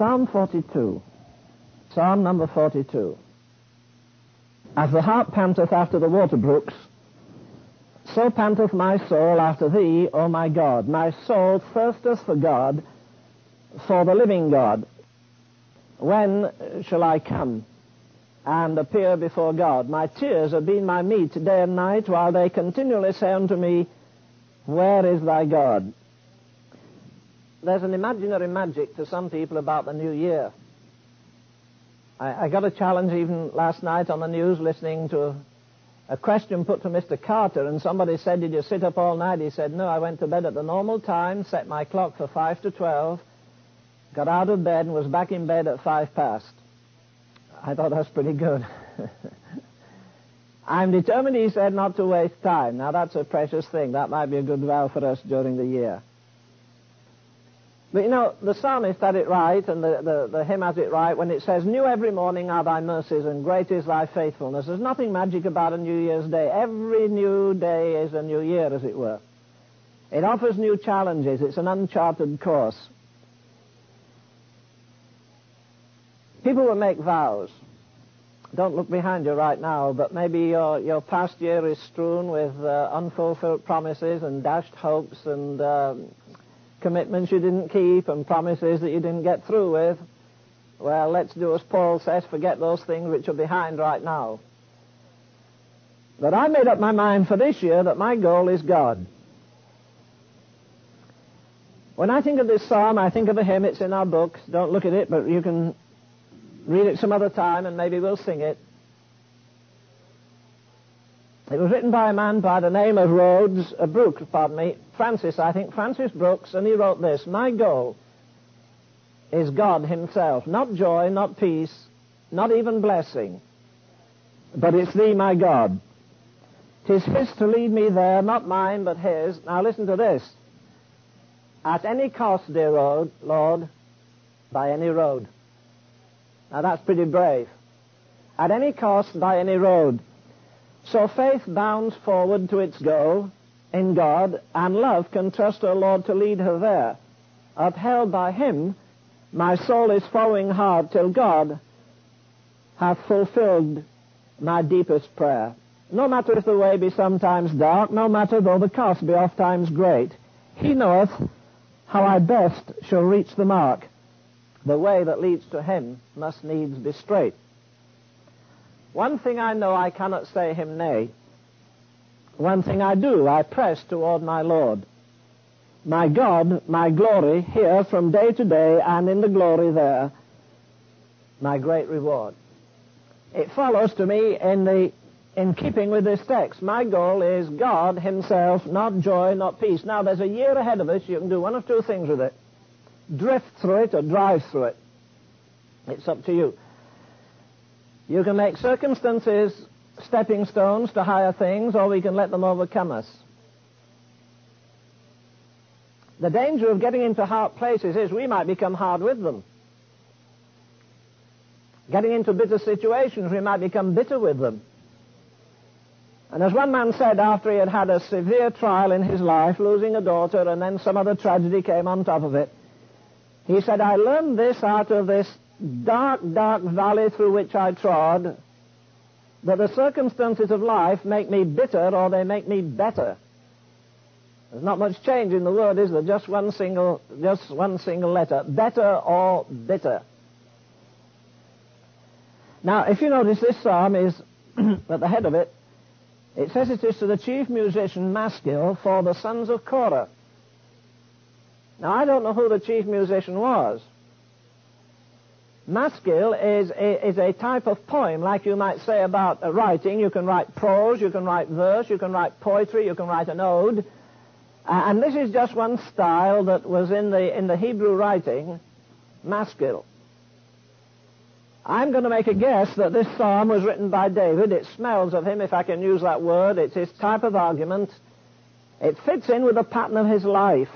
Psalm 42. Psalm number 42. As the hart panteth after the water brooks, so panteth my soul after thee, O my God. My soul thirsteth for God, for the living God. When shall I come and appear before God? My tears have been my meat day and night, while they continually say unto me, Where is thy God? There's an imaginary magic to some people about the new year. I, I got a challenge even last night on the news listening to a, a question put to Mr. Carter, and somebody said, Did you sit up all night? He said, No, I went to bed at the normal time, set my clock for 5 to 12, got out of bed, and was back in bed at 5 past. I thought that's pretty good. I'm determined, he said, not to waste time. Now that's a precious thing. That might be a good vow for us during the year. But you know, the psalmist had it right, and the, the, the hymn has it right, when it says, New every morning are thy mercies, and great is thy faithfulness. There's nothing magic about a New Year's Day. Every new day is a new year, as it were. It offers new challenges. It's an uncharted course. People will make vows. Don't look behind you right now, but maybe your, your past year is strewn with uh, unfulfilled promises and dashed hopes and um, commitments you didn't keep and promises that you didn't get through with. Well, let's do as Paul says, forget those things which are behind right now. But I made up my mind for this year that my goal is God. When I think of this psalm, I think of a hymn. It's in our book. Don't look at it, but you can read it some other time and maybe we'll sing it. It was written by a man by the name of Rhodes, uh, Brooks, pardon me, Francis, I think, Francis Brooks, and he wrote this, My goal is God himself, not joy, not peace, not even blessing, but it's thee, my God. Tis his to lead me there, not mine, but his. Now listen to this. At any cost, dear Lord, by any road. Now that's pretty brave. At any cost, by any road. So faith bounds forward to its goal in God, and love can trust her Lord to lead her there. Upheld by Him, my soul is following hard till God hath fulfilled my deepest prayer. No matter if the way be sometimes dark, no matter though the cost be oft times great, He knoweth how I best shall reach the mark. The way that leads to him must needs be straight. One thing I know I cannot say him nay. One thing I do, I press toward my Lord. My God, my glory, here from day to day, and in the glory there, my great reward. It follows to me in the in keeping with this text. My goal is God Himself, not joy, not peace. Now there's a year ahead of us. You can do one of two things with it drift through it or drive through it. It's up to you. You can make circumstances stepping stones to higher things, or we can let them overcome us. The danger of getting into hard places is we might become hard with them. Getting into bitter situations, we might become bitter with them. And as one man said after he had had a severe trial in his life, losing a daughter, and then some other tragedy came on top of it, he said, I learned this out of this dark, dark valley through which I trod, that the circumstances of life make me bitter or they make me better. There's not much change in the word, is there? Just one single, just one single letter. Better or bitter. Now, if you notice, this psalm is at the head of it. It says it is to the chief musician Maskil for the sons of Korah. Now, I don't know who the chief musician was. Maskil is a, is a type of poem, like you might say about writing. You can write prose, you can write verse, you can write poetry, you can write an ode. Uh, and this is just one style that was in the, in the Hebrew writing, maskil. I'm going to make a guess that this psalm was written by David. It smells of him, if I can use that word. It's his type of argument. It fits in with the pattern of his life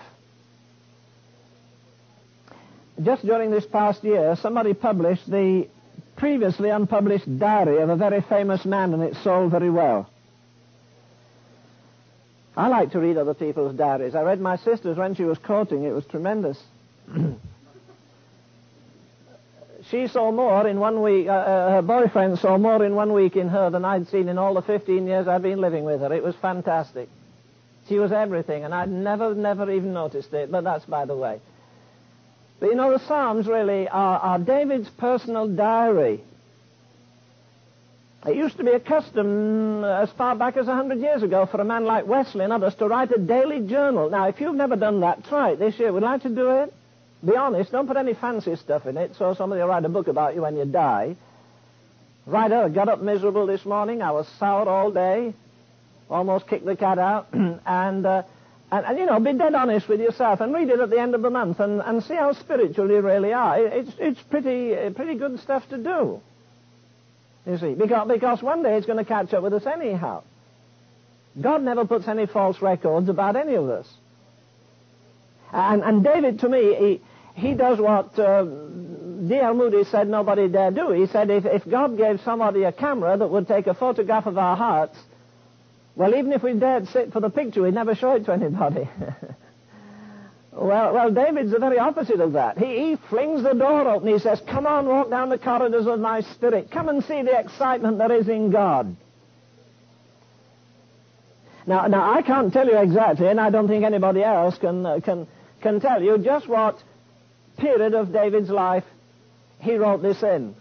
just during this past year, somebody published the previously unpublished diary of a very famous man, and it sold very well. I like to read other people's diaries. I read my sister's when she was courting. It was tremendous. she saw more in one week, uh, uh, her boyfriend saw more in one week in her than I'd seen in all the 15 years I'd been living with her. It was fantastic. She was everything, and I'd never, never even noticed it, but that's by the way. But you know, the Psalms really are, are David's personal diary. It used to be a custom as far back as a hundred years ago for a man like Wesley and others to write a daily journal. Now, if you've never done that, try it this year. Would you like to do it? Be honest, don't put any fancy stuff in it so somebody will write a book about you when you die. Write, oh, got up miserable this morning. I was sour all day. Almost kicked the cat out. and, uh, and, and, you know, be dead honest with yourself and read it at the end of the month and, and see how spiritual you really are. It's, it's pretty, uh, pretty good stuff to do. You see, because, because one day it's going to catch up with us anyhow. God never puts any false records about any of us. And, and David, to me, he, he does what uh, D.L. Moody said nobody dare do. He said if, if God gave somebody a camera that would take a photograph of our hearts, well, even if we dared sit for the picture, we'd never show it to anybody. well, well, David's the very opposite of that. He, he flings the door open. He says, come on, walk down the corridors of my spirit. Come and see the excitement there is in God. Now, now I can't tell you exactly, and I don't think anybody else can, uh, can, can tell you just what period of David's life he wrote this in.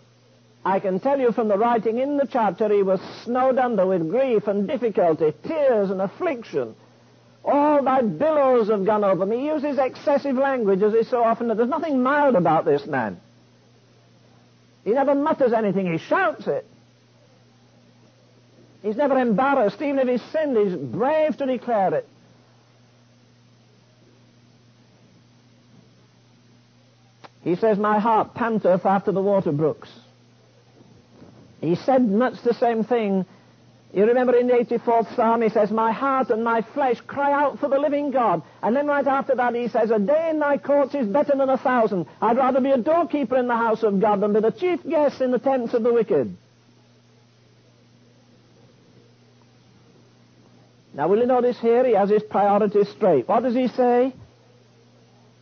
I can tell you from the writing in the chapter he was snowed under with grief and difficulty, tears and affliction. All thy billows have gone over me. He uses excessive language as he so often does. There's nothing mild about this man. He never mutters anything, he shouts it. He's never embarrassed, even if he's sinned, he's brave to declare it. He says, My heart panteth after the water brooks. He said much the same thing. You remember in the 84th Psalm, he says, My heart and my flesh cry out for the living God. And then right after that, he says, A day in thy courts is better than a thousand. I'd rather be a doorkeeper in the house of God than be the chief guest in the tents of the wicked. Now, will you notice here, he has his priorities straight. What does he say?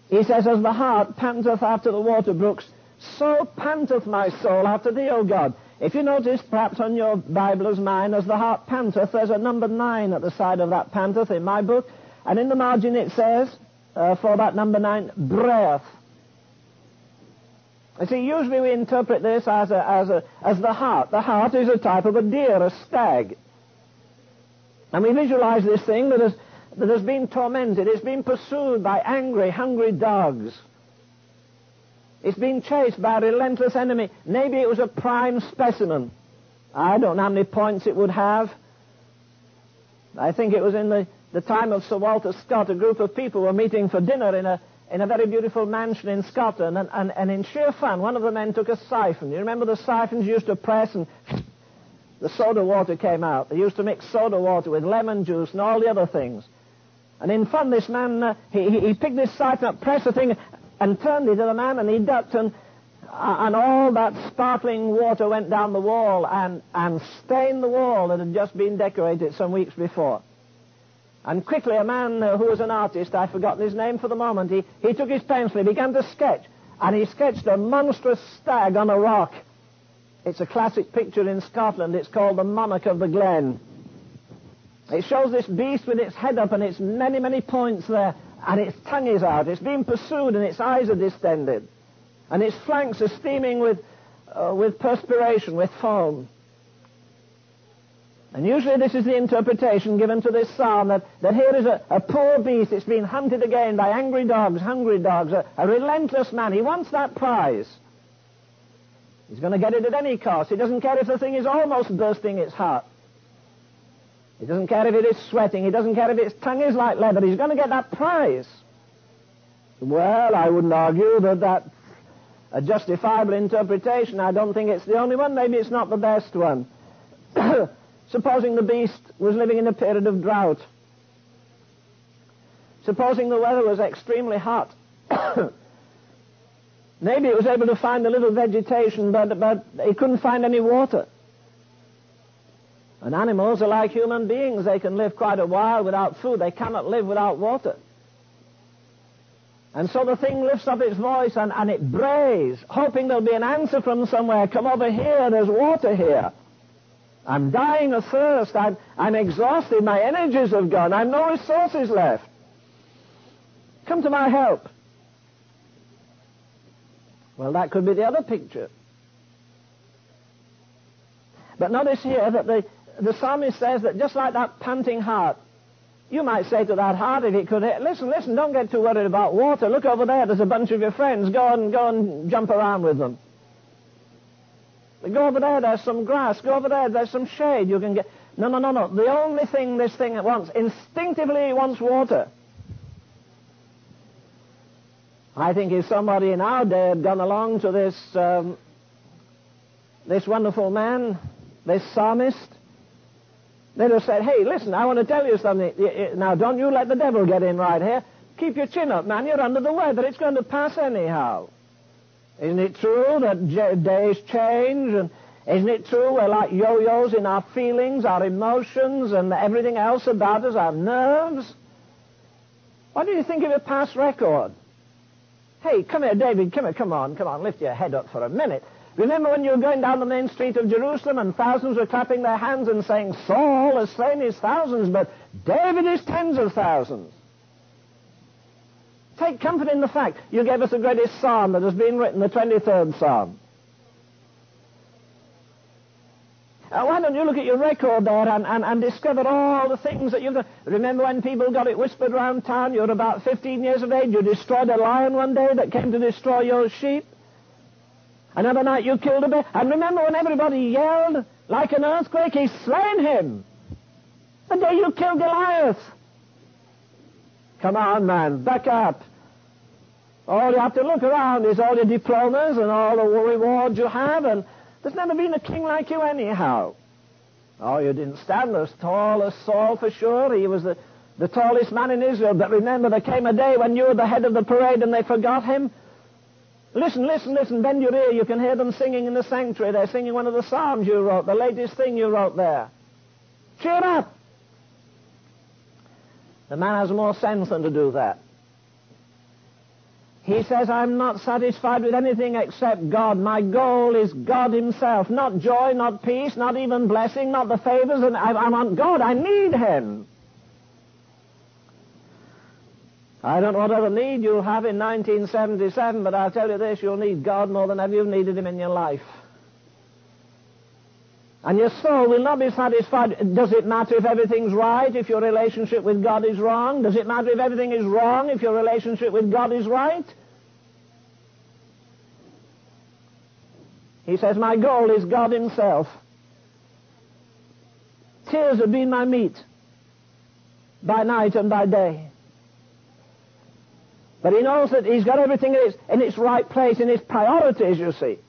He says, As the hart panteth after the water brooks, so panteth my soul after thee, O God. If you notice, perhaps on your Bible as mine, as the hart panteth, there's a number nine at the side of that panteth in my book. And in the margin it says, uh, for that number nine, breath. You see, usually we interpret this as, a, as, a, as the hart. The hart is a type of a deer, a stag. And we visualize this thing that is that has been tormented. It's been pursued by angry, hungry dogs. It's been chased by a relentless enemy. Maybe it was a prime specimen. I don't know how many points it would have. I think it was in the, the time of Sir Walter Scott. A group of people were meeting for dinner in a, in a very beautiful mansion in Scotland. And, and, and in sheer fun, one of the men took a siphon. You remember the siphons used to press and the soda water came out. They used to mix soda water with lemon juice and all the other things. And in fun, this man, uh, he, he picked this siphon up, pressed the thing, and turned it to the man, and he ducked, and, uh, and all that sparkling water went down the wall and, and stained the wall that had just been decorated some weeks before. And quickly, a man uh, who was an artist, I've forgotten his name for the moment, he, he took his pencil, he began to sketch, and he sketched a monstrous stag on a rock. It's a classic picture in Scotland. It's called the Monarch of the Glen. It shows this beast with its head up and its many, many points there, and its tongue is out. It's being pursued and its eyes are distended. And its flanks are steaming with, uh, with perspiration, with foam. And usually this is the interpretation given to this psalm that, that here is a, a poor beast. It's been hunted again by angry dogs, hungry dogs, a, a relentless man. He wants that prize. He's going to get it at any cost. He doesn't care if the thing is almost bursting its heart. He doesn't care if it is sweating. He doesn't care if its tongue is like leather. He's going to get that prize. Well, I wouldn't argue that that's a justifiable interpretation. I don't think it's the only one. Maybe it's not the best one. Supposing the beast was living in a period of drought. Supposing the weather was extremely hot. Maybe it was able to find a little vegetation, but, but it couldn't find any water. And animals are like human beings. They can live quite a while without food. They cannot live without water. And so the thing lifts up its voice and, and it brays, hoping there'll be an answer from somewhere. Come over here, there's water here. I'm dying of thirst. I'm, I'm exhausted. My energies have gone. I've no resources left. Come to my help. Well, that could be the other picture. But notice here that the, the psalmist says that just like that panting hart, you might say to that hart if it could, listen, listen, don't get too worried about water. Look over there, there's a bunch of your friends. Go and, go and jump around with them. Go over there, there's some grass. Go over there, there's some shade. You can get... No, no, no, no. The only thing this thing wants, instinctively it wants water. I think if somebody in our day had gone along to this, um, this wonderful man, this psalmist, They'd have said, hey, listen, I want to tell you something. Now, don't you let the devil get in right here. Keep your chin up, man. You're under the weather. It's going to pass anyhow. Isn't it true that days change? And isn't it true we're like yo-yos in our feelings, our emotions, and everything else about us, our nerves? What do you think of a past record? Hey, come here, David. Come here. Come on. Come on. Lift your head up for a minute. Remember when you were going down the main street of Jerusalem and thousands were clapping their hands and saying, Saul has slain his thousands, but David is tens of thousands. Take comfort in the fact you gave us the greatest psalm that has been written, the 23rd psalm. Uh, why don't you look at your record there and, and, and discover all the things that you've done? Remember when people got it whispered around town, you were about 15 years of age, you destroyed a lion one day that came to destroy your sheep? Another night you killed a bear. And remember when everybody yelled like an earthquake, he's slain him. The day you killed Goliath. Come on, man, back up. All you have to look around is all your diplomas and all the rewards you have, and there's never been a king like you anyhow. Oh, you didn't stand as tall as Saul for sure. He was the, the tallest man in Israel. But remember, there came a day when you were the head of the parade and they forgot him. Listen, listen, listen, bend your ear. You can hear them singing in the sanctuary. They're singing one of the psalms you wrote, the latest thing you wrote there. Cheer up! The man has more sense than to do that. He says, I'm not satisfied with anything except God. My goal is God Himself. Not joy, not peace, not even blessing, not the favors. And I, I want God. I need Him. I don't know what other need you'll have in 1977, but I'll tell you this, you'll need God more than ever you've needed Him in your life. And your soul will not be satisfied. Does it matter if everything's right, if your relationship with God is wrong? Does it matter if everything is wrong, if your relationship with God is right? He says, my goal is God Himself. Tears have been my meat by night and by day. But he knows that he's got everything in its, in its right place, in its priorities, you see.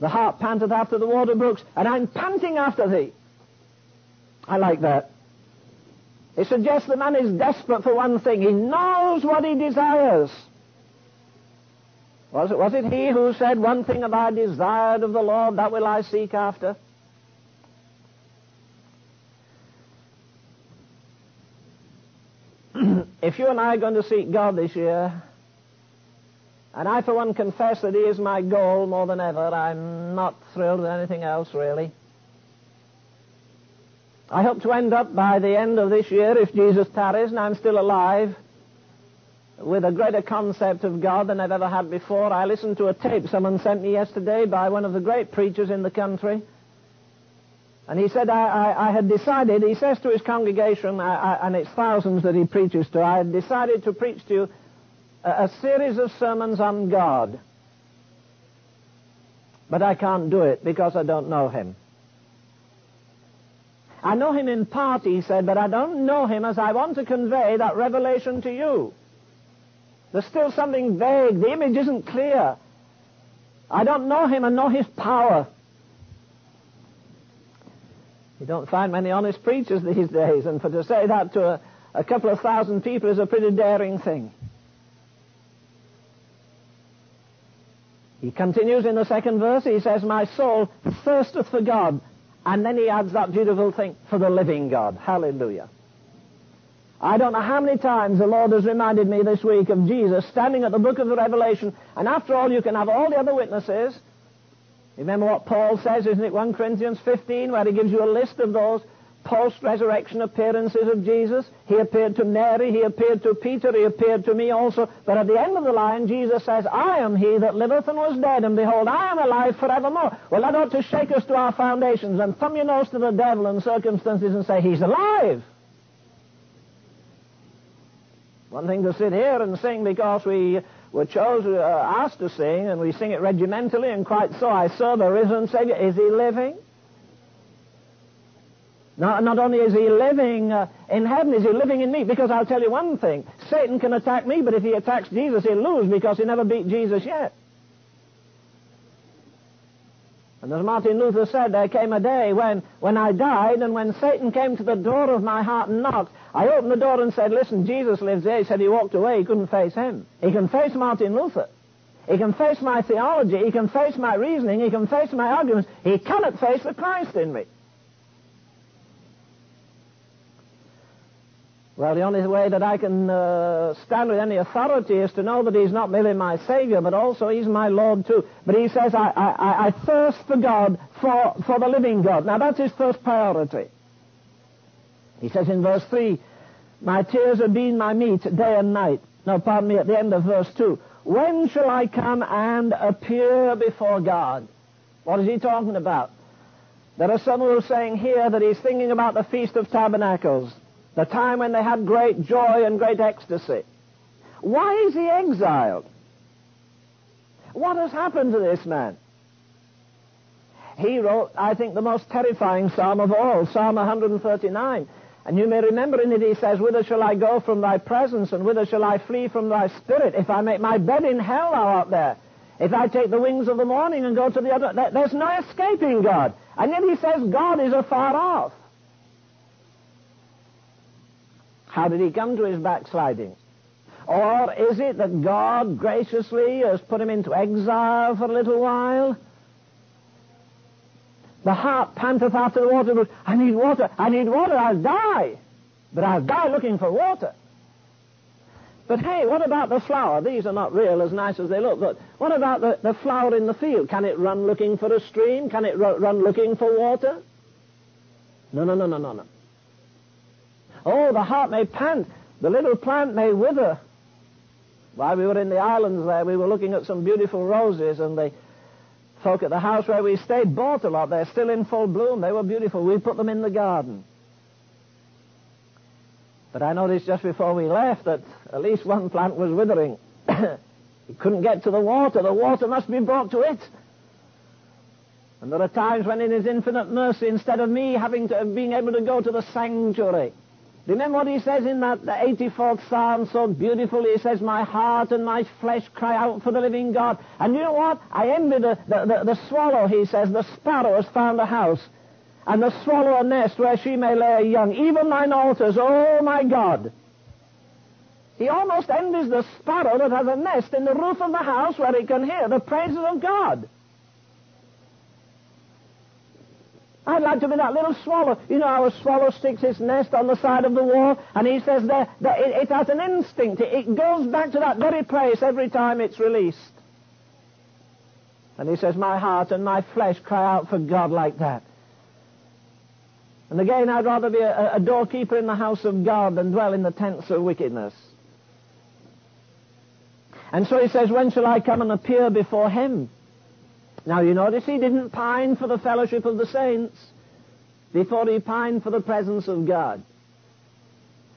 The hart panteth after the water brooks, and I'm panting after thee. I like that. It suggests the man is desperate for one thing. He knows what he desires. Was it, was it he who said, One thing have I desired of the Lord, that will I seek after? If you and I are going to seek God this year, and I for one confess that He is my goal more than ever, I'm not thrilled with anything else really. I hope to end up by the end of this year, if Jesus tarries and I'm still alive, with a greater concept of God than I've ever had before. I listened to a tape someone sent me yesterday by one of the great preachers in the country. And he said, I, I, I, had decided, he says to his congregation, I, and it's thousands that he preaches to, I had decided to preach to you a, a series of sermons on God. But I can't do it because I don't know him. I know him in part, he said, but I don't know him as I want to convey that revelation to you. There's still something vague. The image isn't clear. I don't know him and know his power. You don't find many honest preachers these days, and for to say that to a, a couple of thousand people is a pretty daring thing. He continues in the second verse, he says, My soul thirsteth for God. And then he adds that beautiful thing, for the living God. Hallelujah. I don't know how many times the Lord has reminded me this week of Jesus standing at the book of the Revelation, and after all, you can have all the other witnesses. Remember what Paul says, isn't it, 1 Corinthians 15, where he gives you a list of those post-resurrection appearances of Jesus. He appeared to Mary, he appeared to Peter, he appeared to me also. But at the end of the line, Jesus says, I am he that liveth and was dead, and behold, I am alive forevermore. Well, that ought to shake us to our foundations and thumb your nose to the devil and circumstances and say, he's alive. One thing to sit here and sing because we were chosen, uh, asked to sing, and we sing it regimentally, and quite so. I saw the risen Savior. Is he living? Not, not only is he living uh, in heaven, is he living in me? Because I'll tell you one thing. Satan can attack me, but if he attacks Jesus, he'll lose because he never beat Jesus yet. And as Martin Luther said, there came a day when, when I died and when Satan came to the door of my heart and knocked, I opened the door and said, listen, Jesus lives there. He said he walked away. He couldn't face him. He can face Martin Luther. He can face my theology. He can face my reasoning. He can face my arguments. He cannot face the Christ in me. Well, the only way that I can uh, stand with any authority is to know that He's not merely my Savior, but also He's my Lord too. But He says, I, I, I thirst for God, for, for the living God. Now that's His first priority. He says in verse 3, My tears have been my meat day and night. No, pardon me, at the end of verse 2. When shall I come and appear before God? What is he talking about? There are some who are saying here that he's thinking about the Feast of Tabernacles the time when they had great joy and great ecstasy. Why is he exiled? What has happened to this man? He wrote, I think, the most terrifying psalm of all, Psalm 139. And you may remember in it he says, Whither shall I go from thy presence, and whither shall I flee from thy spirit? If I make my bed in hell, thou art there. If I take the wings of the morning and go to the other, there's no escaping God. And yet he says God is afar off. How did he come to his backsliding? Or is it that God graciously has put him into exile for a little while? The hart panteth after the water, I need water, I need water, I'll die. But I'll die looking for water. But hey, what about the flower? These are not real as nice as they look, but what about the, the flower in the field? Can it run looking for a stream? Can it run looking for water? No, no, no, no, no, no. Oh, the hart may pant. The little plant may wither. While we were in the islands there, we were looking at some beautiful roses, and the folk at the house where we stayed bought a lot. They're still in full bloom. They were beautiful. We put them in the garden. But I noticed just before we left that at least one plant was withering. it couldn't get to the water. The water must be brought to it. And there are times when in His infinite mercy, instead of me having to, being able to go to the sanctuary, Remember what he says in that the 84th Psalm so beautifully? He says, My heart and my flesh cry out for the living God. And you know what? I envy the, the, the, the swallow, he says. The sparrow has found a house. And the swallow a nest where she may lay her young. Even mine altars, oh my God. He almost envies the sparrow that has a nest in the roof of the house where he can hear the praises of God. I'd like to be that little swallow. You know how a swallow sticks its nest on the side of the wall, and he says that, that it, it, has an instinct. It, it goes back to that very place every time it's released. And he says, my heart and my flesh cry out for God like that. And again, I'd rather be a, a doorkeeper in the house of God than dwell in the tents of wickedness. And so he says, when shall I come and appear before him? Now you notice he didn't pine for the fellowship of the saints before he pined for the presence of God.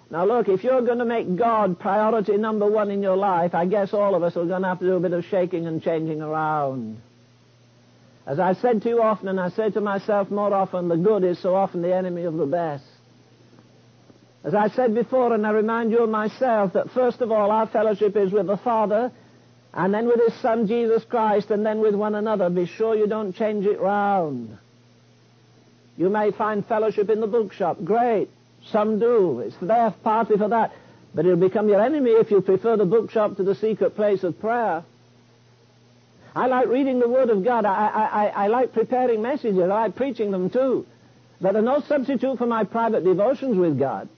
Now look, if you're going to make God priority number one in your life, I guess all of us are going to have to do a bit of shaking and changing around. As I've said too often, and I say to myself more often, the good is so often the enemy of the best. As I said before, and I remind you of myself, that first of all, our fellowship is with the Father, and then with his son Jesus Christ, and then with one another. Be sure you don't change it round. You may find fellowship in the bookshop. Great. Some do. It's there partly for that. But it'll become your enemy if you prefer the bookshop to the secret place of prayer. I like reading the Word of God. I, I, I, I like preparing messages. I like preaching them too. But there's no substitute for my private devotions with God.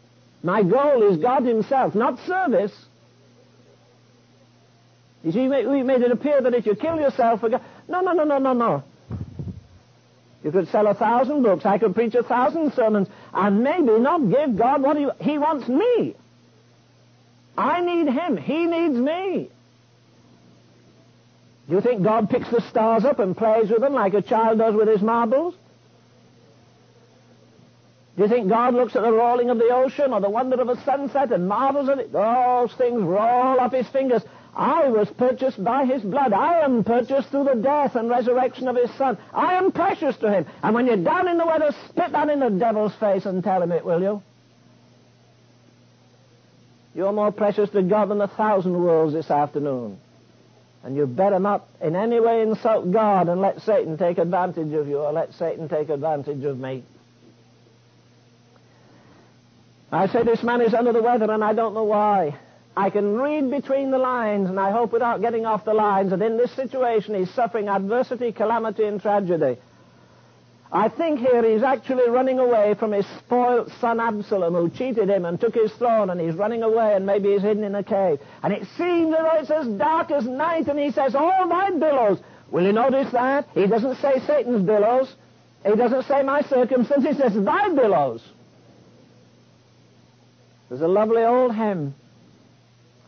My goal is God himself, not service. You see, we made it appear that if you kill yourself for God, no, no, no, no, no, no. You could sell a thousand books. I could preach a thousand sermons and maybe not give God what he, he wants me. I need him. He needs me. Do you think God picks the stars up and plays with them like a child does with his marbles? Do you think God looks at the rolling of the ocean or the wonder of a sunset and marvels at it? Those things roll off his fingers. I was purchased by his blood. I am purchased through the death and resurrection of his son. I am precious to him. And when you're down in the weather, spit that in the devil's face and tell him it, will you? You're more precious to God than a thousand worlds this afternoon. And you better not in any way insult God and let Satan take advantage of you or let Satan take advantage of me. I say this man is under the weather and I don't know why. I can read between the lines, and I hope without getting off the lines, that in this situation he's suffering adversity, calamity, and tragedy. I think here he's actually running away from his spoilt son Absalom, who cheated him and took his throne, and he's running away, and maybe he's hidden in a cave. And it seems that it's as dark as night, and he says, All thy billows. Will you notice that? He doesn't say Satan's billows. He doesn't say my circumstances. He says thy billows. There's a lovely old hymn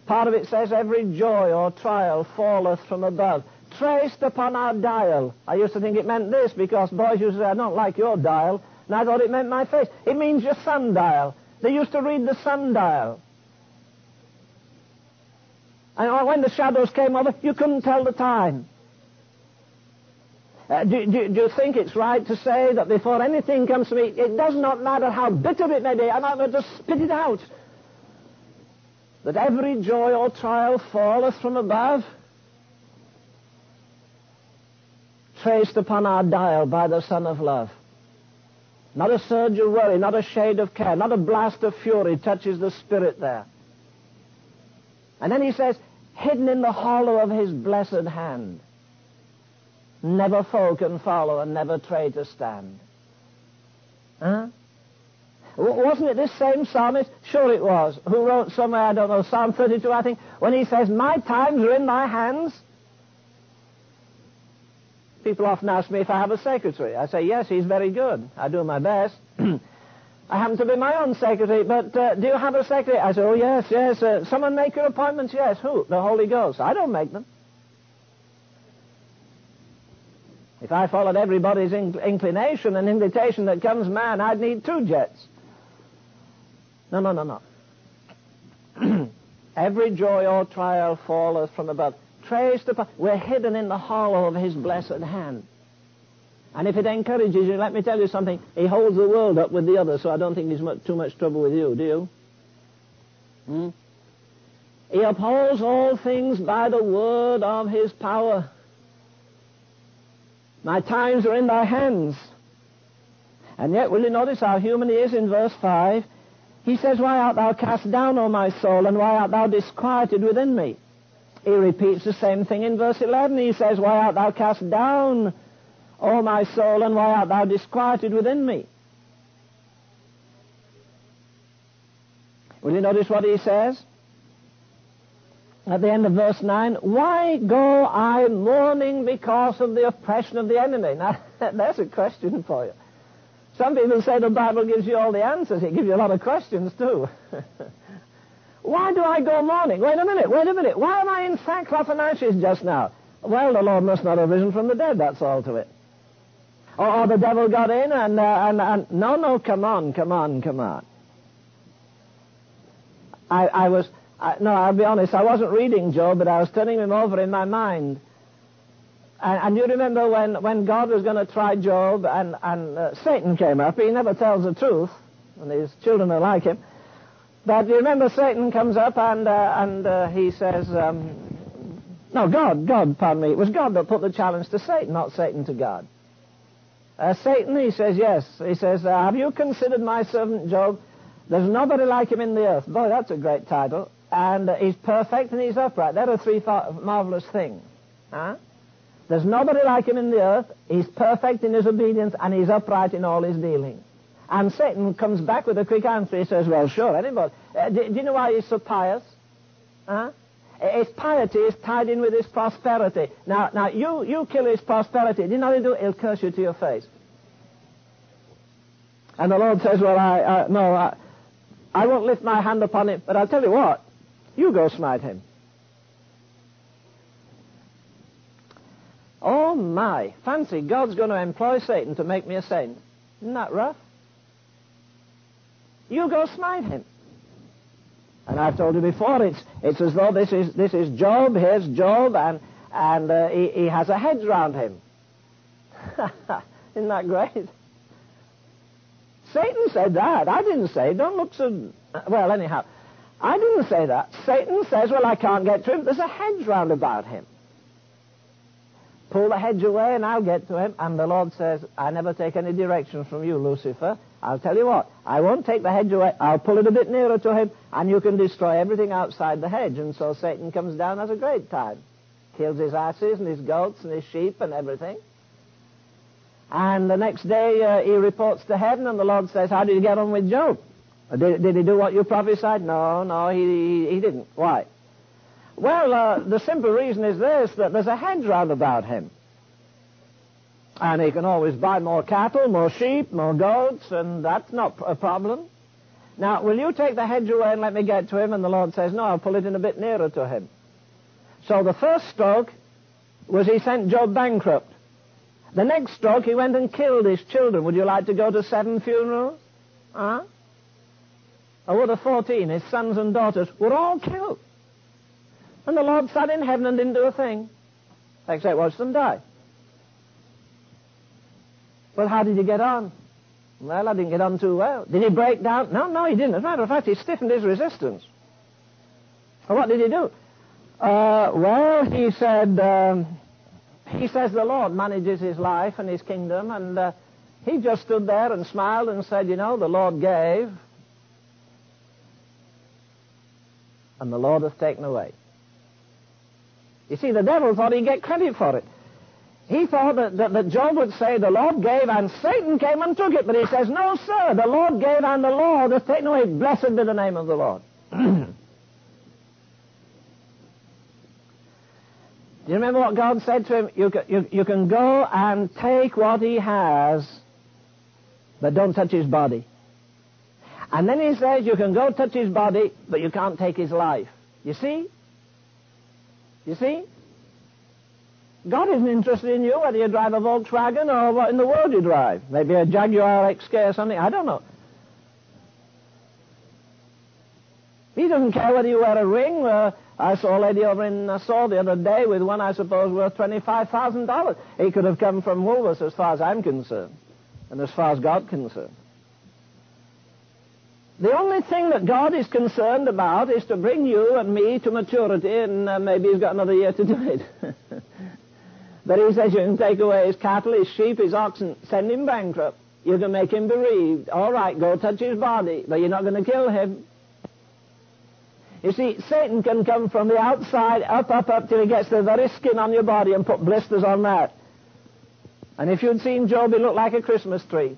Part of it says, every joy or trial falleth from above, traced upon our dial. I used to think it meant this because boys used to say, I don't like your dial. And I thought it meant my face. It means your sundial. They used to read the sundial. And when the shadows came over, you couldn't tell the time. Uh, do, do, do, you think it's right to say that before anything comes to me, it does not matter how bitter it may be, I might just spit it out that every joy or trial falleth from above, traced upon our dial by the Sun of Love. Not a surge of worry, not a shade of care, not a blast of fury touches the spirit there. And then he says, hidden in the hollow of his blessed hand. Never foe can follow and never traitor stand. Huh? Wasn't it this same psalmist? Sure it was. Who wrote somewhere, I don't know, Psalm 32, I think, when he says, My times are in my hands. People often ask me if I have a secretary. I say, yes, he's very good. I do my best. I happen to be my own secretary, but uh, do you have a secretary? I say, oh, yes, yes. Uh, someone make your appointments? Yes. Who? The Holy Ghost. I don't make them. If I followed everybody's inclination and invitation that comes man, I'd need two jets. No, no, no, no. Every joy or trial falleth from above. Traced upon, we're hidden in the hollow of his blessed hand. And if it encourages you, let me tell you something. He holds the world up with the other, so I don't think he's much, too much trouble with you, do you? Hmm? He upholds all things by the word of his power. My times are in thy hands. And yet, will you notice how human he is in verse 5? He says, Why art thou cast down, O my soul, and why art thou disquieted within me? He repeats the same thing in verse 11. He says, Why art thou cast down, O my soul, and why art thou disquieted within me? Will you notice what he says? At the end of verse 9, Why go I mourning because of the oppression of the enemy? Now, that's a question for you. Some people say the Bible gives you all the answers. It gives you a lot of questions, too. Why do I go mourning? Wait a minute, wait a minute. Why am I in sackcloth and ashes just now? Well, the Lord must not have risen from the dead, that's all to it. Or, or the devil got in and, uh, and, and, no, no, come on, come on, come on. I, I was, I, no, I'll be honest, I wasn't reading Job, but I was turning him over in my mind. And, and you remember when, when God was going to try Job and, and uh, Satan came up. He never tells the truth, and his children are like him. But you remember Satan comes up and, uh, and uh, he says, um, no, God, God, pardon me. It was God that put the challenge to Satan, not Satan to God. Uh, Satan, he says, yes. He says, uh, have you considered my servant Job? There's nobody like him in the earth. Boy, that's a great title. And uh, he's perfect and he's upright. There are three marvelous things. Huh? There's nobody like him in the earth. He's perfect in his obedience and he's upright in all his dealings. And Satan comes back with a quick answer. He says, well, sure, anybody. Uh, do, do, you know why he's so pious? Huh? His piety is tied in with his prosperity. Now, now you, you kill his prosperity. Do you know what he'll do? He'll curse you to your face. And the Lord says, well, I, no, I, I won't lift my hand upon him, but I'll tell you what, you go smite him. Oh my, fancy God's going to employ Satan to make me a saint. Isn't that rough? You go smite him. And I've told you before, it's, it's as though this is, this is Job, here's Job, and, and uh, he, he has a hedge round him. Isn't that great? Satan said that. I didn't say. Don't look so. Well, anyhow, I didn't say that. Satan says, well, I can't get to him. There's a hedge round about him. Pull the hedge away and I'll get to him. And the Lord says, I never take any direction from you, Lucifer. I'll tell you what, I won't take the hedge away. I'll pull it a bit nearer to him and you can destroy everything outside the hedge. And so Satan comes down, has a great time. Kills his asses and his goats and his sheep and everything. And the next day uh, he reports to heaven, and the Lord says, How did you get on with Job? Did, did he do what you prophesied? No, no, he, he, he didn't. Why? Well, uh, the simple reason is this, that there's a hedge round about him. And he can always buy more cattle, more sheep, more goats, and that's not a problem. Now, will you take the hedge away and let me get to him? And the Lord says, no, I'll pull it in a bit nearer to him. So the first stroke was he sent Job bankrupt. The next stroke, he went and killed his children. Would you like to go to seven funerals? Huh? Or were the 14, his sons and daughters, were all killed. And the Lord sat in heaven and didn't do a thing, except watch them die. Well, how did he get on? Well, I didn't get on too well. Did he break down? No, no, he didn't. As a matter of fact, he stiffened his resistance. Well, what did he do? Uh, well, he said, um, he says the Lord manages his life and his kingdom, and uh, he just stood there and smiled and said, You know, the Lord gave, and the Lord has taken away. You see, the devil thought he'd get credit for it. He thought that, that, that, Job would say, The Lord gave, and Satan came and took it. But he says, No, sir, the Lord gave, and the Lord has taken away. Blessed be the name of the Lord. Do you remember what God said to him? You can, you, you can go and take what he has, but don't touch his body. And then he says you can go touch his body, but you can't take his life. You see? You see? God isn't interested in you whether you drive a Volkswagen or what in the world you drive. Maybe a Jaguar XK or something. I don't know. He doesn't care whether you wear a ring. Uh, I saw a lady over in Nassau the other day with one I suppose worth $25,000. He could have come from Woolworths as far as I'm concerned, and as far as God concerned. The only thing that God is concerned about is to bring you and me to maturity, and uh, maybe He's got another year to do it. but He says you can take away his cattle, his sheep, his oxen, send him bankrupt. You can make him bereaved. All right, go touch his body, but you're not going to kill him. You see, Satan can come from the outside, up, up, up, till he gets the very skin on your body and put blisters on that. And if you'd seen Job, he looked like a Christmas tree.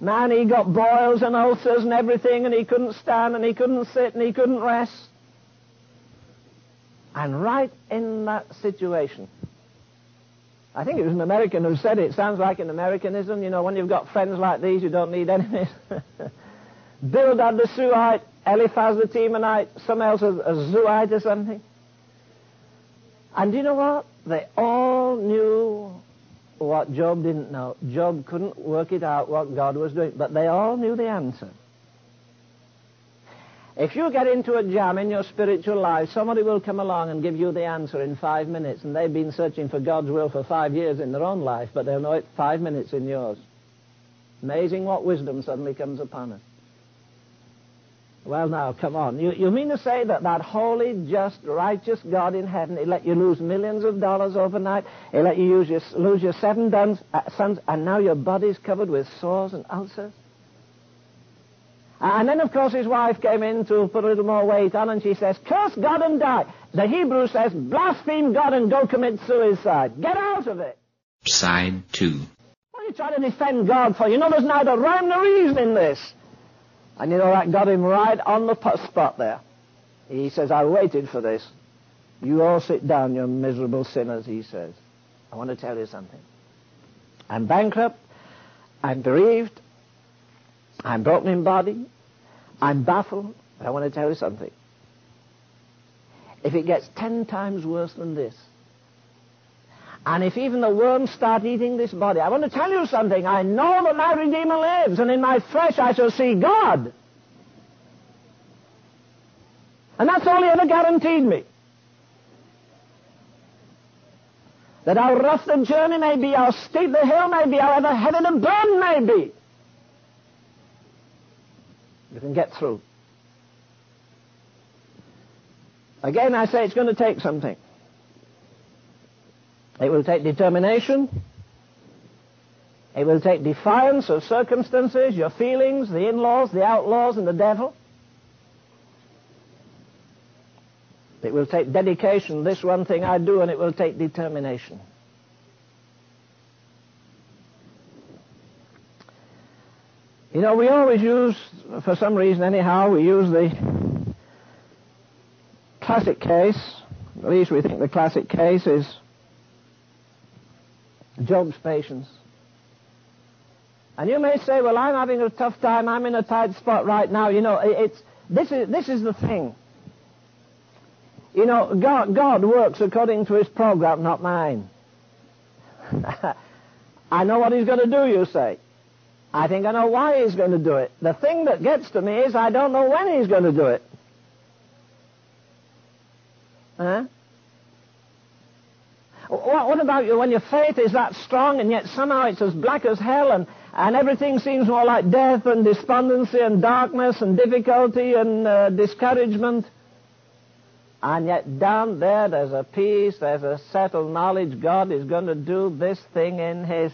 Man, he got boils and ulcers and everything, and he couldn't stand, and he couldn't sit, and he couldn't rest. And right in that situation, I think it was an American who said it. sounds like an Americanism. You know, when you've got friends like these, you don't need enemies. Bildad the Shuhite Eliphaz the Temanite, some else a, a Zuite or something. And you know what? They all knew what Job didn't know. Job couldn't work it out what God was doing, but they all knew the answer. If you get into a jam in your spiritual life, somebody will come along and give you the answer in five minutes, and they've been searching for God's will for five years in their own life, but they'll know it five minutes in yours. Amazing what wisdom suddenly comes upon us. Well, now, come on. You, you mean to say that that holy, just, righteous God in heaven, He let you lose millions of dollars overnight, He let you use your, lose your seven duns, uh, sons, and now your body's covered with sores and ulcers? And then, of course, his wife came in to put a little more weight on, and she says, Curse God and die. The Hebrew says, Blaspheme God and go commit suicide. Get out of it. Side 2. Well, you trying to defend God for? You know there's neither rhyme nor reason in this. And you know that got him right on the spot there. He says, I waited for this. You all sit down, you miserable sinners, he says. I want to tell you something. I'm bankrupt. I'm bereaved. I'm broken in body. I'm baffled. But I want to tell you something. If it gets ten times worse than this, and if even the worms start eating this body, I want to tell you something. I know that my Redeemer lives, and in my flesh I shall see God. And that's all he ever guaranteed me. That how rough the journey may be, how steep the hill may be, however heavy the burden may be, you can get through. Again, I say it's going to take something. It will take determination. It will take defiance of circumstances, your feelings, the in-laws, the outlaws, and the devil. It will take dedication, this one thing I do, and it will take determination. You know, we always use, for some reason anyhow, we use the classic case, at least we think the classic case is Job's patience. And you may say, well, I'm having a tough time, I'm in a tight spot right now. You know, it's, this is, this is the thing. You know, God, God works according to His program, not mine. I know what He's going to do, you say. I think I know why He's going to do it. The thing that gets to me is I don't know when He's going to do it. Huh? What, about you when your faith is that strong and yet somehow it's as black as hell and, and everything seems more like death and despondency and darkness and difficulty and uh, discouragement? And yet down there, there's a peace, there's a settled knowledge God is going to do this thing in His,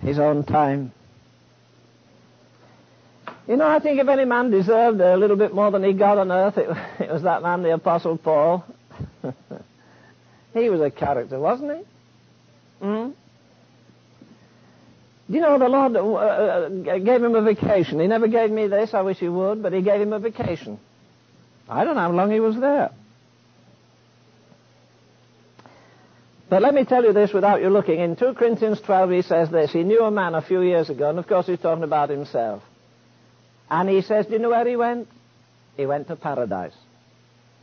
His own time. You know, I think if any man deserved a little bit more than he got on earth, it, it was that man, the Apostle Paul. he was a character, wasn't he? Mm? You know, the Lord uh, uh, gave him a vacation. He never gave me this, I wish he would, but he gave him a vacation. I don't know how long he was there. But let me tell you this without you looking. In 2 Corinthians 12 he says this. He knew a man a few years ago, and of course he's talking about himself. And he says, do you know where he went? He went to paradise.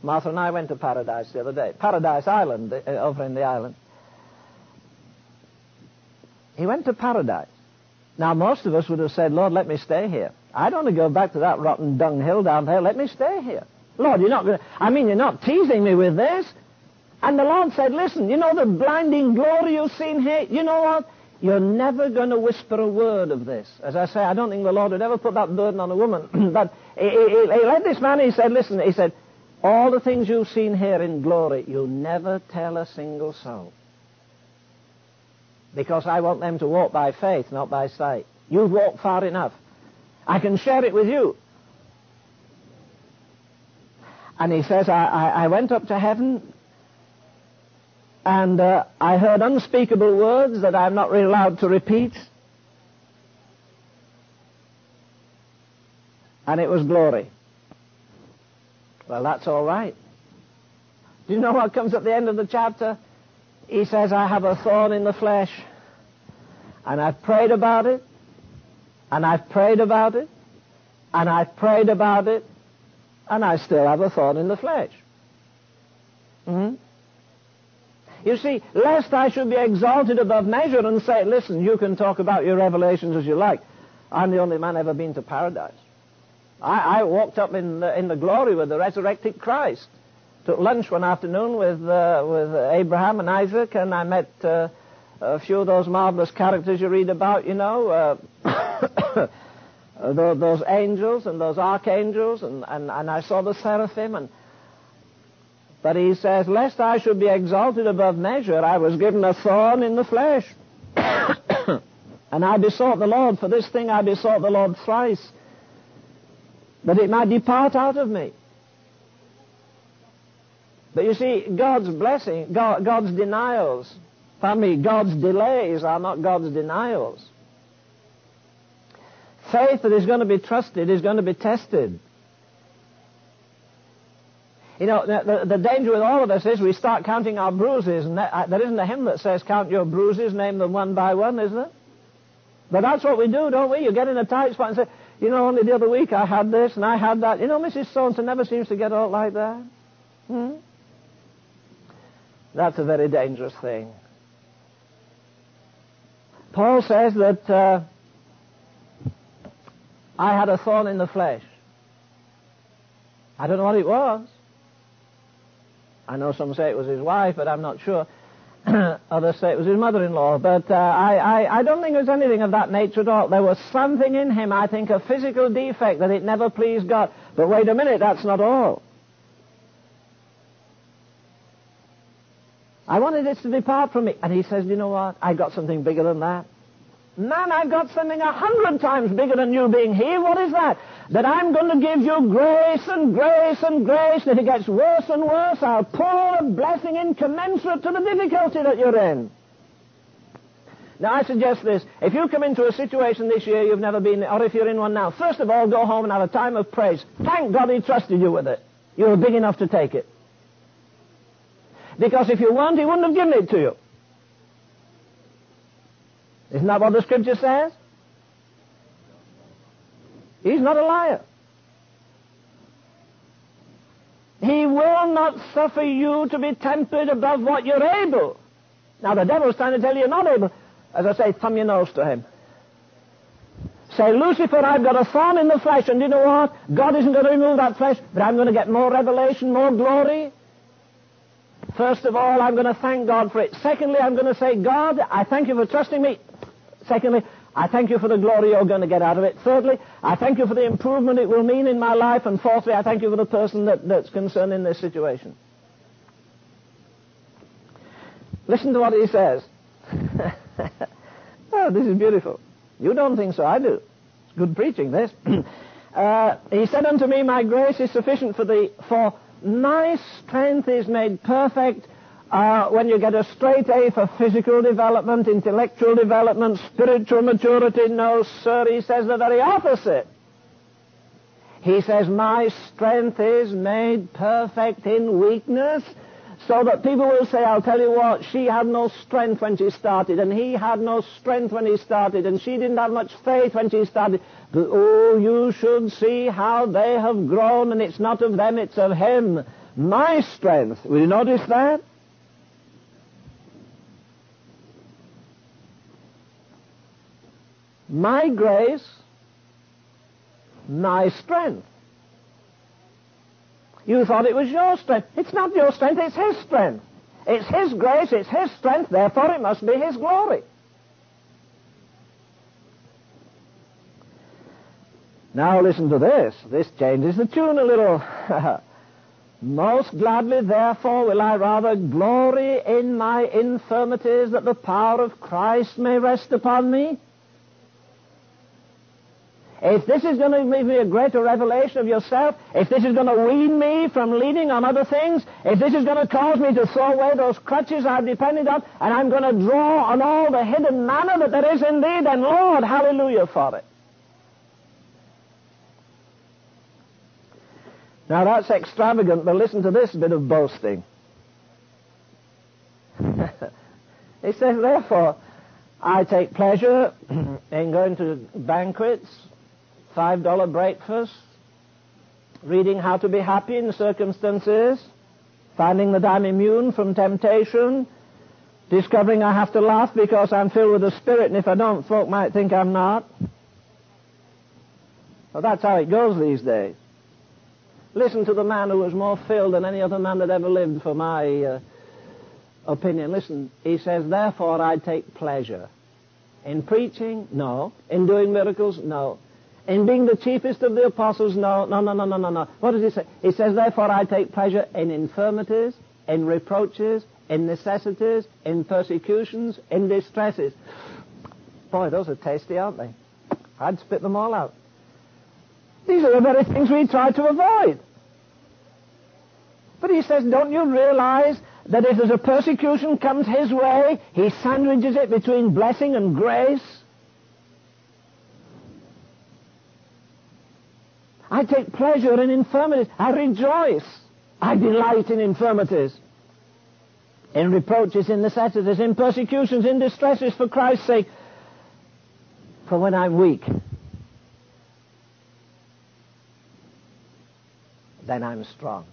Martha and I went to paradise the other day. Paradise Island, uh, over in the island. He went to paradise. Now most of us would have said, Lord, let me stay here. I don't want to go back to that rotten dung hill down there. Let me stay here. Lord, you're not going to, I mean, you're not teasing me with this. And the Lord said, listen, you know the blinding glory you've seen here? You know what? You're never going to whisper a word of this. As I say, I don't think the Lord would ever put that burden on a woman. but he, he, he led this man, he said, listen, he said, all the things you've seen here in glory, you'll never tell a single soul. Because I want them to walk by faith, not by sight. You've walked far enough. I can share it with you. And he says, I, I, I went up to heaven and uh, I heard unspeakable words that I'm not really allowed to repeat. And it was glory. Well, that's all right. Do you know what comes at the end of the chapter? He says, I have a thorn in the flesh. And I've prayed about it. And I've prayed about it. And I've prayed about it and I still have a thorn in the flesh. hmm You see, lest I should be exalted above measure and say, listen, you can talk about your revelations as you like. I'm the only man ever been to paradise. I, I walked up in the, in the glory with the resurrected Christ. Took lunch one afternoon with, uh, with Abraham and Isaac, and I met uh, a few of those marvelous characters you read about, you know. Uh, those angels and those archangels, and, and, and I saw the seraphim. And, but he says, lest I should be exalted above measure, I was given a thorn in the flesh. and I besought the Lord, for this thing I besought the Lord thrice, that it might depart out of me. But you see, God's blessing, God, God's denials, Pardon me, God's delays are not God's denials. Faith that is going to be trusted is going to be tested. You know, the, the, danger with all of us is we start counting our bruises, and that, uh, there isn't a hymn that says, count your bruises, name them one by one, is there? But that's what we do, don't we? You get in a tight spot and say, you know, only the other week I had this and I had that. You know, Mrs. So-and-so never seems to get out like that. Hmm? That's a very dangerous thing. Paul says that uh, I had a thorn in the flesh. I don't know what it was. I know some say it was his wife, but I'm not sure. Others say it was his mother-in-law. But uh, I, I, I don't think it was anything of that nature at all. There was something in him, I think, a physical defect that it never pleased God. But wait a minute, that's not all. I wanted it to depart from me. And he says, you know what? I've got something bigger than that. Man, I've got something a hundred times bigger than you being here. What is that? That I'm going to give you grace and grace and grace. And if it gets worse and worse, I'll pour a blessing incommensurate to the difficulty that you're in. Now, I suggest this. If you come into a situation this year you've never been, or if you're in one now, first of all, go home and have a time of praise. Thank God He trusted you with it. You were big enough to take it. Because if you weren't, He wouldn't have given it to you. Isn't that what the scripture says? He's not a liar. He will not suffer you to be tempted above what you're able. Now the devil's trying to tell you you're not able. As I say, thumb your nose to him. Say, Lucifer, I've got a thorn in the flesh, and you know what? God isn't going to remove that flesh, but I'm going to get more revelation, more glory. First of all, I'm going to thank God for it. Secondly, I'm going to say, God, I thank you for trusting me. Secondly, I thank you for the glory you're going to get out of it. Thirdly, I thank you for the improvement it will mean in my life. And fourthly, I thank you for the person that, that's concerned in this situation. Listen to what he says. oh, this is beautiful. You don't think so, I do. It's good preaching, this. uh, he said unto me, My grace is sufficient for thee, for my strength is made perfect uh, when you get a straight A for physical development, intellectual development, spiritual maturity, no, sir, he says the very opposite. He says, my strength is made perfect in weakness, so that people will say, I'll tell you what, she had no strength when she started, and he had no strength when he started, and she didn't have much faith when she started. But oh, you should see how they have grown, and it's not of them, it's of him. My strength. Will you notice that? My grace, my strength. You thought it was your strength. It's not your strength, it's His strength. It's His grace, it's His strength, therefore it must be His glory. Now listen to this. This changes the tune a little. Most gladly, therefore, will I rather glory in my infirmities that the power of Christ may rest upon me. If this is going to give me a greater revelation of yourself, if this is going to wean me from leaning on other things, if this is going to cause me to throw away those crutches I've depended on, and I'm going to draw on all the hidden manna that there is in thee, then Lord, hallelujah for it. Now that's extravagant, but listen to this bit of boasting. he says, therefore, I take pleasure in going to banquets, $5 breakfast, reading how to be happy in circumstances, finding that I'm immune from temptation, discovering I have to laugh because I'm filled with the Spirit, and if I don't, folk might think I'm not. Well, that's how it goes these days. Listen to the man who was more filled than any other man that ever lived, for my uh, opinion. Listen, he says, therefore I take pleasure. In preaching? No. In doing miracles? No. In being the chiefest of the apostles? No, no, no, no, no, no, no. What does he say? He says, therefore I take pleasure in infirmities, in reproaches, in necessities, in persecutions, in distresses. Boy, those are tasty, aren't they? I'd spit them all out. These are the very things we try to avoid. But he says, don't you realize that if there's a persecution comes his way, he sandwiches it between blessing and grace. I take pleasure in infirmities. I rejoice. I delight in infirmities, in reproaches, in necessities, in persecutions, in distresses for Christ's sake. For when I'm weak, then I'm strong.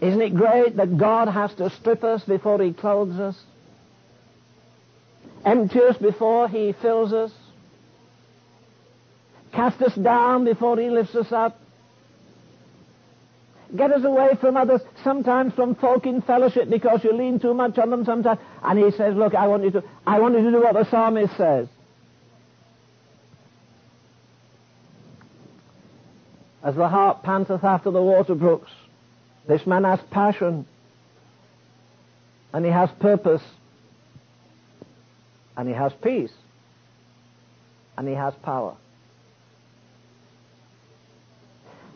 Isn't it great that God has to strip us before He clothes us? Empty us before He fills us? Cast us down before He lifts us up? Get us away from others, sometimes from folk in fellowship because you lean too much on them sometimes. And He says, look, I want you to, I want you to do what the psalmist says. As the hart panteth after the water brooks, this man has passion, and he has purpose, and he has peace, and he has power.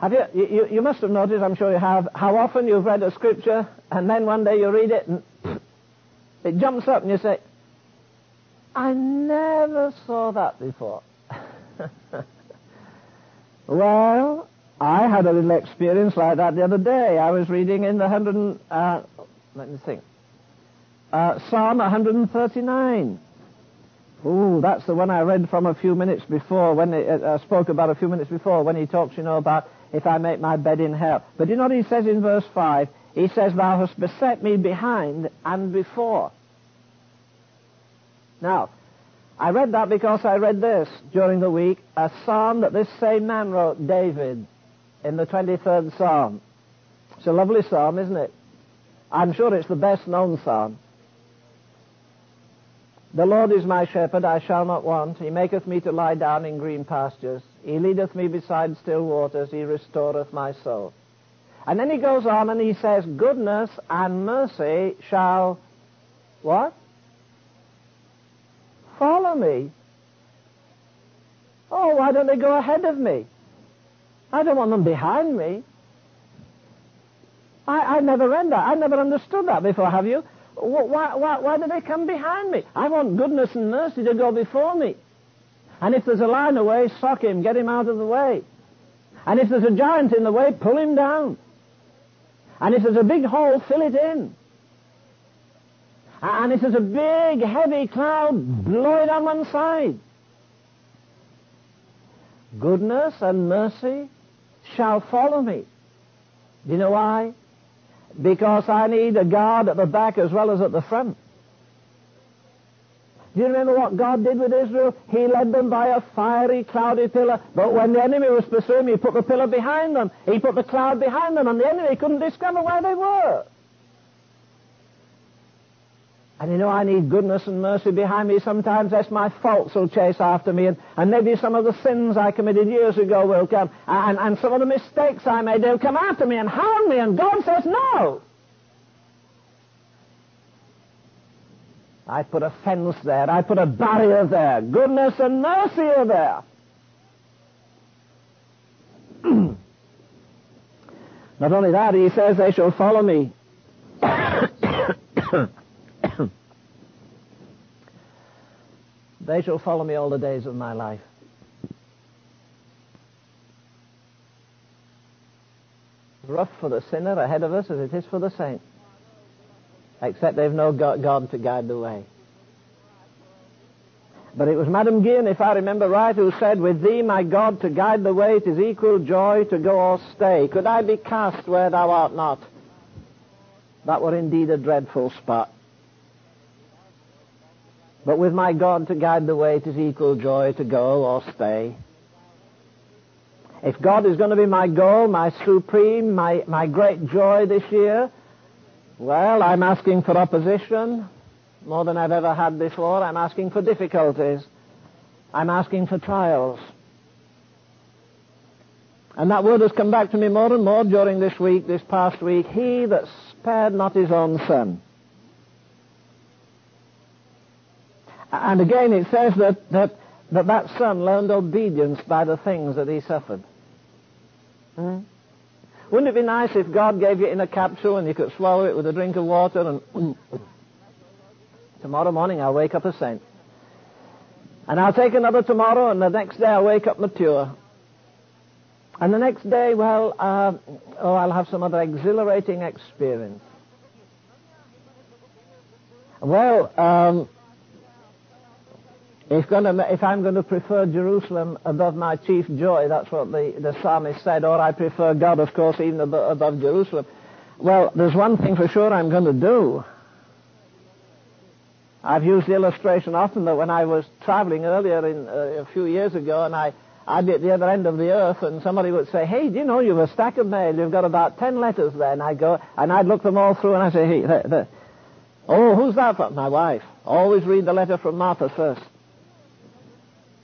Have you, you, you must have noticed, I'm sure you have, how often you've read a scripture and then one day you read it and it jumps up and you say, I never saw that before. well, I had a little experience like that the other day. I was reading in the 100, uh, let me think, uh, Psalm 139. Ooh, that's the one I read from a few minutes before, when I uh, spoke about a few minutes before, when he talks, you know, about if I make my bed in hell. But you know what he says in verse 5? He says, Thou hast beset me behind and before. Now, I read that because I read this during the week, a psalm that this same man wrote, David in the 23rd Psalm. It's a lovely psalm, isn't it? I'm sure it's the best known psalm. The Lord is my shepherd, I shall not want. He maketh me to lie down in green pastures. He leadeth me beside still waters. He restoreth my soul. And then he goes on and he says, goodness and mercy shall, what? Follow me. Oh, why don't they go ahead of me? I don't want them behind me. I, I never read that. I never understood that before, have you? Why, why, why do they come behind me? I want goodness and mercy to go before me. And if there's a lion away, sock him, get him out of the way. And if there's a giant in the way, pull him down. And if there's a big hole, fill it in. And if there's a big, heavy cloud, blow it on one side. Goodness and mercy shall follow me. Do you know why? Because I need a guard at the back as well as at the front. Do you remember what God did with Israel? He led them by a fiery, cloudy pillar. But when the enemy was pursuing, he put the pillar behind them. He put the cloud behind them, and the enemy couldn't discover where they were. And you know, I need goodness and mercy behind me. Sometimes that's my faults will chase after me, and, and maybe some of the sins I committed years ago will come, and, and some of the mistakes I made, they'll come after me and hound me, and God says no. I put a fence there. I put a barrier there. Goodness and mercy are there. Not only that, he says they shall follow me. They shall follow me all the days of my life. Rough for the sinner ahead of us as it is for the saint. Except they've no God to guide the way. But it was Madame Guyon, if I remember right, who said, With thee, my God, to guide the way, it is equal joy to go or stay. Could I be cast where thou art not? That were indeed a dreadful spot. But with my God to guide the way, it is equal joy to go or stay. If God is going to be my goal, my supreme, my, my great joy this year, well, I'm asking for opposition more than I've ever had before. I'm asking for difficulties. I'm asking for trials. And that word has come back to me more and more during this week, this past week. He that spared not his own son And again it says that, that, that that son learned obedience by the things that he suffered. Hmm? Wouldn't it be nice if God gave you in a capsule and you could swallow it with a drink of water and tomorrow morning I'll wake up a saint. And I'll take another tomorrow and the next day I'll wake up mature. And the next day, well, uh, oh, I'll have some other exhilarating experience. Well, um, if, gonna, if, I'm going to prefer Jerusalem above my chief joy, that's what the, the psalmist said, or I prefer God, of course, even above, above Jerusalem. Well, there's one thing for sure I'm going to do. I've used the illustration often that when I was traveling earlier in, uh, a few years ago and I I'd be at the other end of the earth and somebody would say, hey, do you know you've a stack of mail, you've got about ten letters there, and I'd go, and I'd look them all through and I'd say, hey, the, the, oh, who's that from? My wife. Always read the letter from Martha first.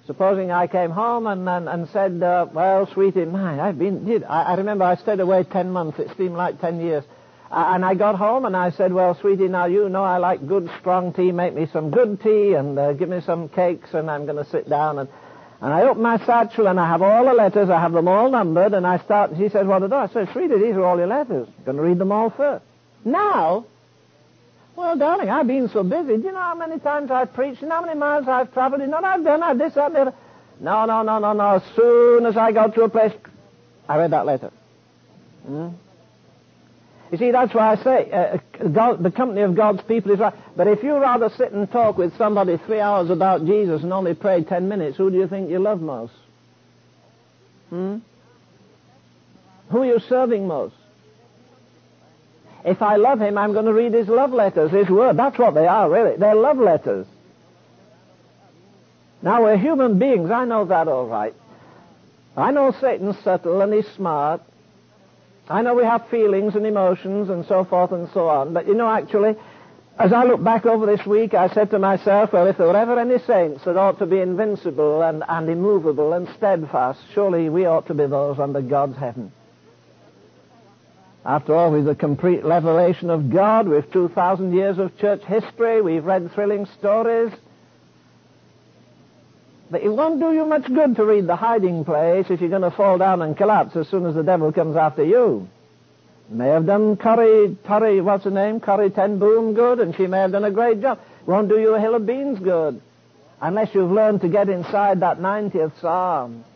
Supposing I came home and, and, and said, uh, well, sweetie, my, I've been, did, I, I remember I stayed away ten months, it seemed like ten years. Uh, and I got home and I said, well, sweetie, now you know I like good, strong tea. Make me some good tea and uh, give me some cakes and I'm going to sit down and and I open my satchel and I have all the letters, I have them all numbered, and I start, and she says, what are those? I said, sweetie, these are all your letters. I'm going to read them all first. Now, well, darling, I've been so busy. Do you know how many times I've preached? and how many miles I've traveled? You know I've done? I've this, that, the other. No, no, no, no, no. As soon as I got to a place, I read that letter. Hmm? You see, that's why I say uh, God, the company of God's people is right. But if you rather sit and talk with somebody three hours about Jesus and only pray ten minutes, who do you think you love most? Hmm? Who are you serving most? If I love him, I'm going to read his love letters, his word. That's what they are, really. They're love letters. Now, we're human beings. I know that all right. I know Satan's subtle and he's smart. I know we have feelings and emotions and so forth and so on, but you know, actually, as I look back over this week, I said to myself, well, if there were ever any saints that ought to be invincible and, and immovable and steadfast, surely we ought to be those under God's heaven. After all, with the complete revelation of God, with 2,000 years of church history, we've read thrilling stories, but it won't do you much good to read The Hiding Place if you're going to fall down and collapse as soon as the devil comes after you. May have done Corrie, Corrie, what's her name? Corrie ten Boom good, and she may have done a great job. Won't do you a hill of beans good. Unless you've learned to get inside that 90th Psalm.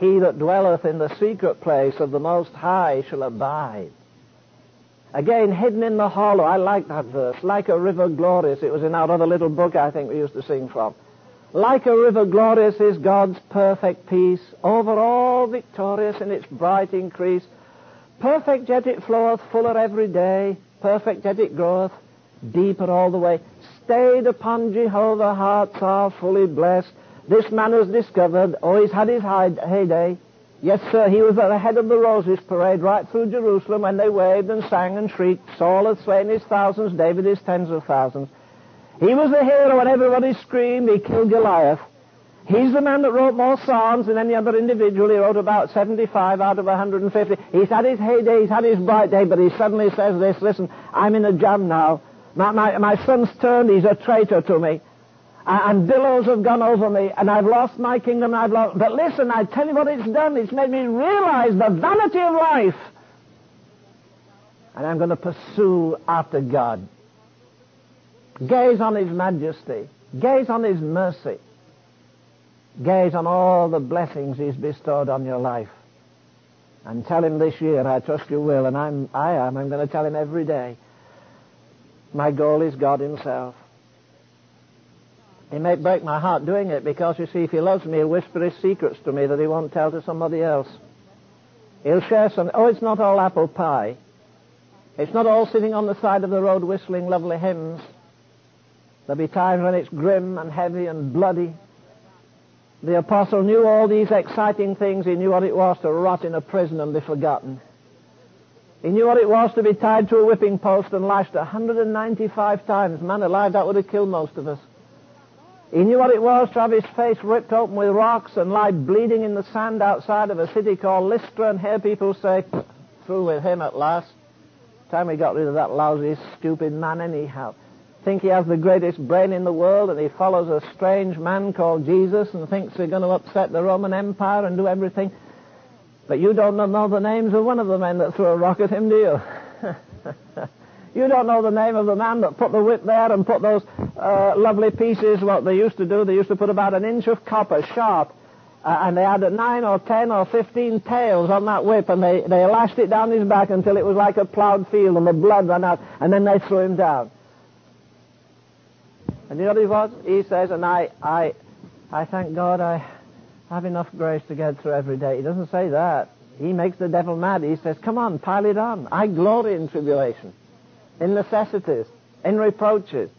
He that dwelleth in the secret place of the Most High shall abide. Again, hidden in the hollow. I like that verse. Like a river glorious. It was in our other little book I think we used to sing from. Like a river glorious is God's perfect peace, over all victorious in its bright increase. Perfect yet it floweth fuller every day, perfect yet it groweth deeper all the way. Stayed upon Jehovah, hearts are fully blessed. This man has discovered, oh, he's had his heyday. Yes, sir, he was at the head of the Roses parade right through Jerusalem when they waved and sang and shrieked. Saul had slain his thousands, David his tens of thousands. He was the hero and everybody screamed. He killed Goliath. He's the man that wrote more psalms than any other individual. He wrote about 75 out of 150. He's had his heyday, he's had his bright day, but he suddenly says this, listen, I'm in a jam now. My, my, my son's turned, he's a traitor to me. And billows have gone over me, and I've lost my kingdom, I've lost... But listen, I tell you what it's done. It's made me realize the vanity of life. And I'm going to pursue after God. Gaze on His majesty. Gaze on His mercy. Gaze on all the blessings He's bestowed on your life. And tell Him this year, I trust you will, and I'm, I am, I'm going to tell Him every day. My goal is God Himself. He may break my heart doing it because, you see, if He loves me, He'll whisper His secrets to me that He won't tell to somebody else. He'll share some, oh, it's not all apple pie. It's not all sitting on the side of the road whistling lovely hymns. There'll be times when it's grim and heavy and bloody. The apostle knew all these exciting things. He knew what it was to rot in a prison and be forgotten. He knew what it was to be tied to a whipping post and lashed 195 times. Man alive, that would have killed most of us. He knew what it was to have his face ripped open with rocks and lie bleeding in the sand outside of a city called Lystra and hear people say, through with him at last. Time we got rid of that lousy, stupid man anyhow think he has the greatest brain in the world and he follows a strange man called Jesus and thinks they're going to upset the Roman Empire and do everything. But you don't know the names of one of the men that threw a rock at him, do you? you don't know the name of the man that put the whip there and put those uh, lovely pieces, what they used to do, they used to put about an inch of copper sharp uh, and they had nine or ten or fifteen tails on that whip, and they, they lashed it down his back until it was like a ploughed field, and the blood ran out, and then they threw him down. And you know what he was? He says, and I, I, I thank God I have enough grace to get through every day. He doesn't say that. He makes the devil mad. He says, come on, pile it on. I glory in tribulation, in necessities, in reproaches.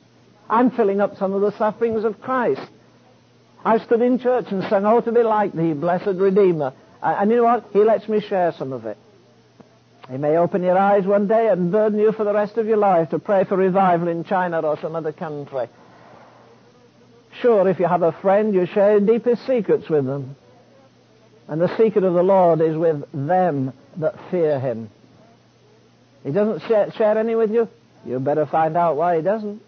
I'm filling up some of the sufferings of Christ. I stood in church and sang, Oh, to be like thee, blessed Redeemer. And you know what? He lets me share some of it. He may open your eyes one day and burden you for the rest of your life to pray for revival in China or some other country. Sure, if you have a friend, you share deepest secrets with them. And the secret of the Lord is with them that fear him. He doesn't share, any with you? You better find out why he doesn't.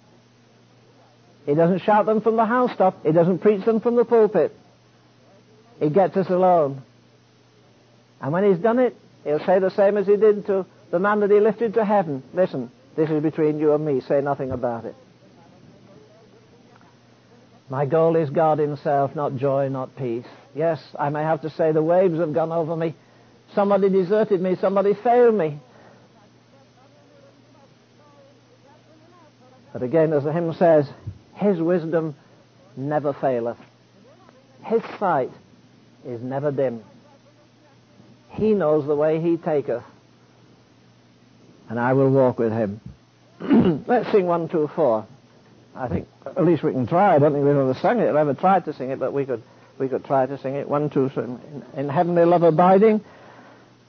He doesn't shout them from the housetop. He doesn't preach them from the pulpit. He gets us alone. And when he's done it, he'll say the same as he did to the man that he lifted to heaven. Listen, this is between you and me. Say nothing about it. My goal is God himself, not joy, not peace. Yes, I may have to say the waves have gone over me. Somebody deserted me. Somebody failed me. But again, as the hymn says, his wisdom never faileth. His sight is never dim. He knows the way he taketh, and I will walk with him. Let's sing one, two, four. I think at least we can try. I don't think we've ever sung it or ever tried to sing it, but we could we could try to sing it. One, two, three. In, in heavenly love abiding,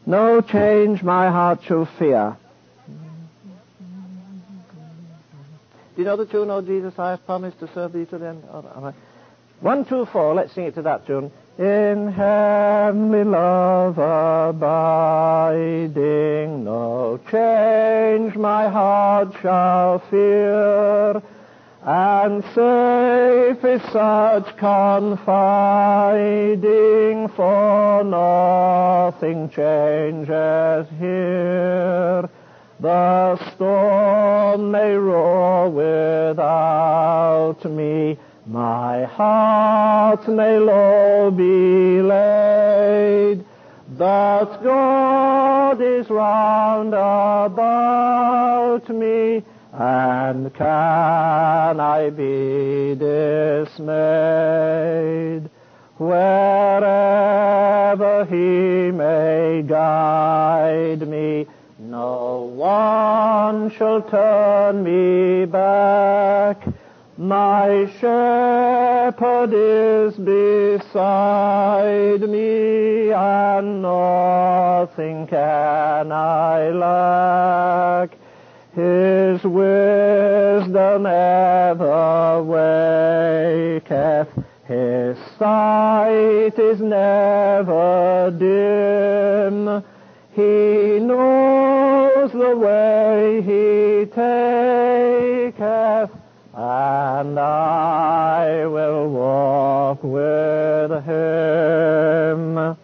no change my heart shall fear. Do you know the tune, Oh Jesus, I have promised to serve thee to the end? Oh, One, two, four, let's sing it to that tune. In heavenly love abiding, no change my heart shall fear, and safe is such confiding, for nothing changes here. The storm may roar without me, my heart may low be laid, but God is round about me, and can I be dismayed? Wherever He may guide me, no one shall turn me back. My shepherd is beside me, and nothing can I lack. His wisdom ever waketh, His sight is never dim. He knows the way he taketh, and I will walk with him.